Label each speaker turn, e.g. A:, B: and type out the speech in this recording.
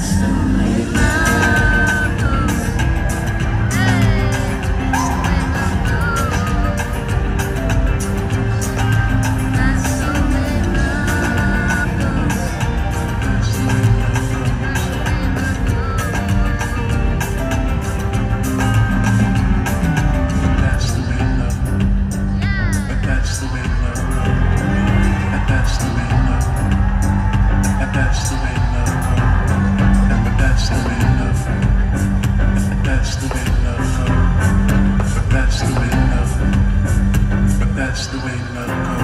A: Stop. that's the way love goes.